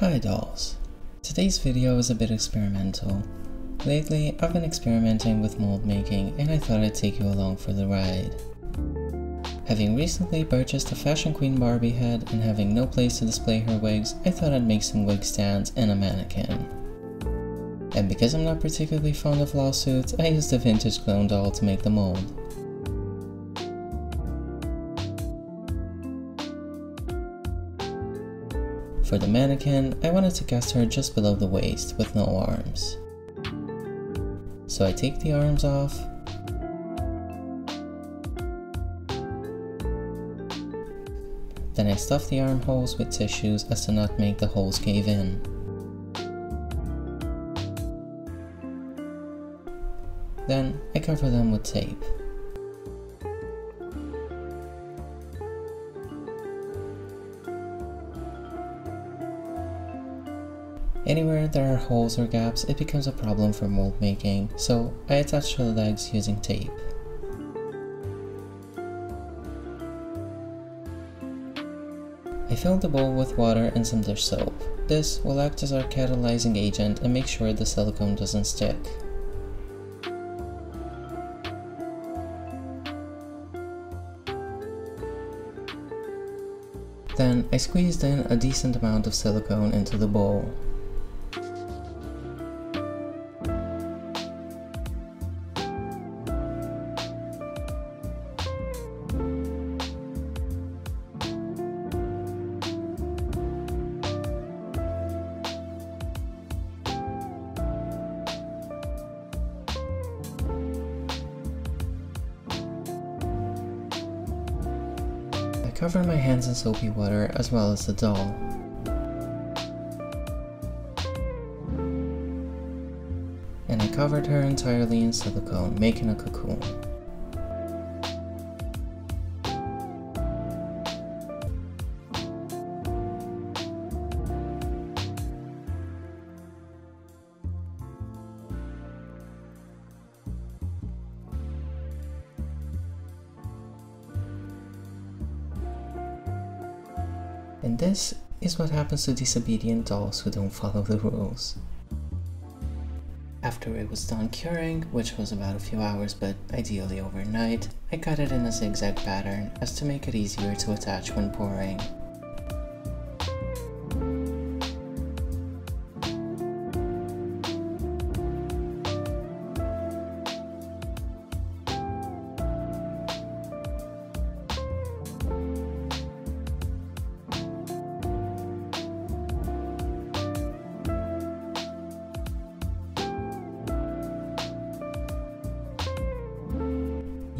Hi dolls! Today's video is a bit experimental. Lately, I've been experimenting with mold making and I thought I'd take you along for the ride. Having recently purchased a Fashion Queen Barbie head and having no place to display her wigs, I thought I'd make some wig stands and a mannequin. And because I'm not particularly fond of lawsuits, I used a vintage clone doll to make the mold. For the mannequin, I wanted to cast her just below the waist with no arms. So I take the arms off, Then I stuff the armholes with tissues as to not make the holes cave in. Then I cover them with tape. There are holes or gaps, it becomes a problem for mold making, so I attach the legs using tape. I fill the bowl with water and some dish soap. This will act as our catalyzing agent and make sure the silicone doesn't stick. Then I squeezed in a decent amount of silicone into the bowl. Cover my hands in soapy water as well as the doll. And I covered her entirely in silicone, making a cocoon. And this is what happens to disobedient dolls who don't follow the rules. After it was done curing, which was about a few hours but ideally overnight, I cut it in a zigzag pattern as to make it easier to attach when pouring.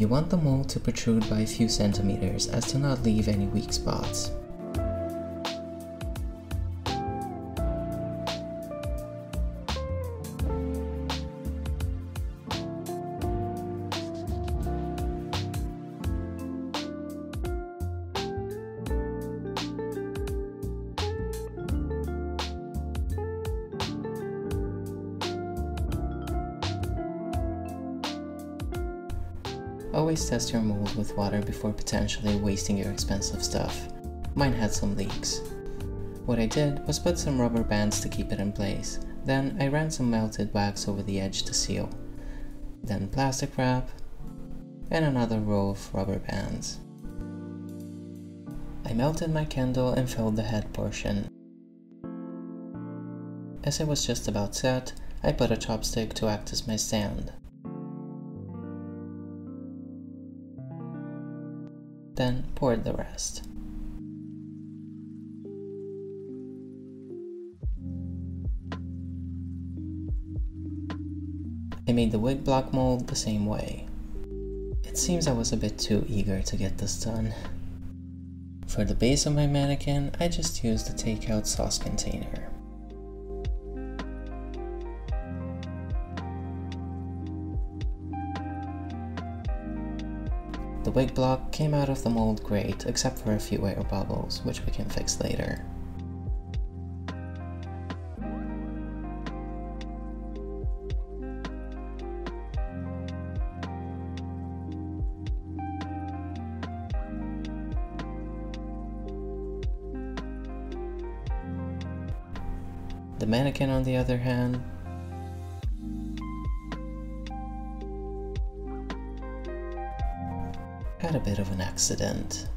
You want the mold to protrude by a few centimeters as to not leave any weak spots. Always test your mold with water before potentially wasting your expensive stuff. Mine had some leaks. What I did was put some rubber bands to keep it in place. Then I ran some melted wax over the edge to seal. Then plastic wrap, and another row of rubber bands. I melted my candle and filled the head portion. As it was just about set, I put a chopstick to act as my stand. Then poured the rest. I made the wig block mold the same way. It seems I was a bit too eager to get this done. For the base of my mannequin, I just used a takeout sauce container. Wig block came out of the mold great, except for a few air bubbles, which we can fix later. The mannequin on the other hand, had a bit of an accident.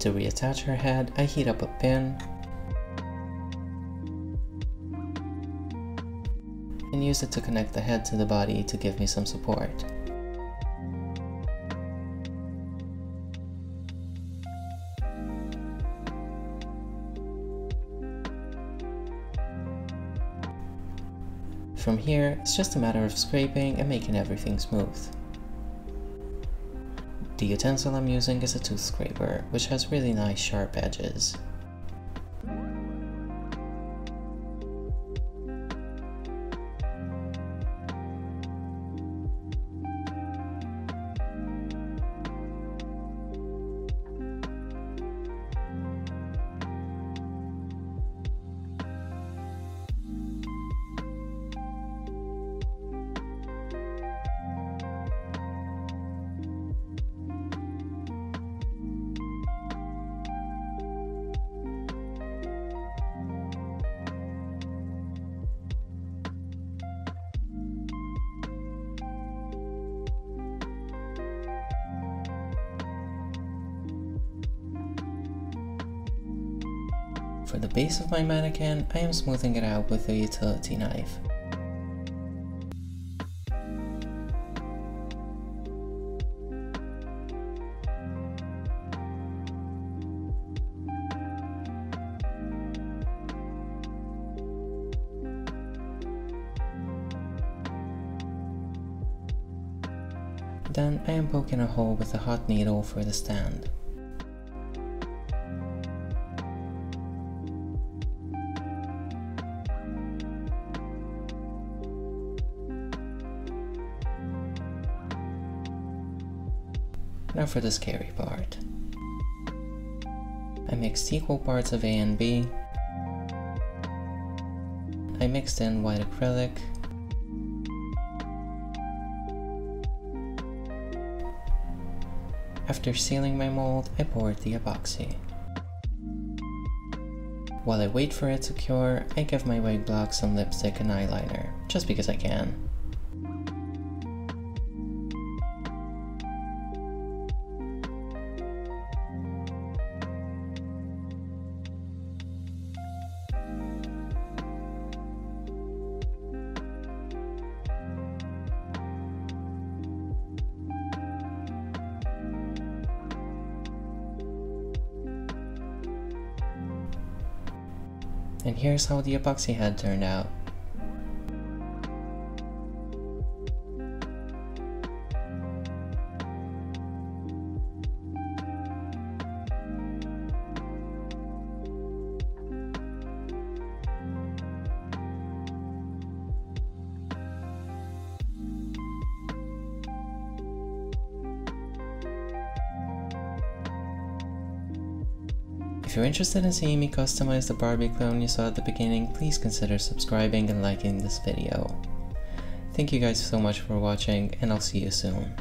To reattach her head, I heat up a pin and use it to connect the head to the body to give me some support. From here, it's just a matter of scraping and making everything smooth. The utensil I'm using is a tooth scraper, which has really nice sharp edges. For the base of my mannequin, I am smoothing it out with a utility knife. Then I am poking a hole with a hot needle for the stand. Now for the scary part. I mixed equal parts of A and B. I mixed in white acrylic. After sealing my mold, I poured the epoxy. While I wait for it to cure, I give my white block some lipstick and eyeliner, just because I can. And here's how the epoxy head turned out. You're interested in seeing me customize the Barbie clone you saw at the beginning, please consider subscribing and liking this video. Thank you guys so much for watching, and I'll see you soon.